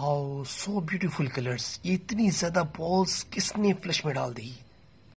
How so beautiful colours ये इतनी ज़्यादा बॉल्स किसने फ्लश में डाल दी?